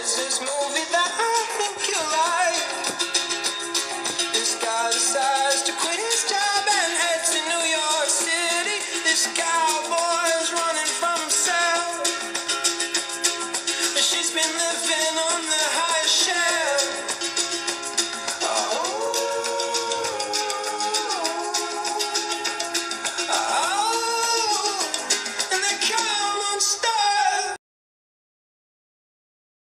is this movie that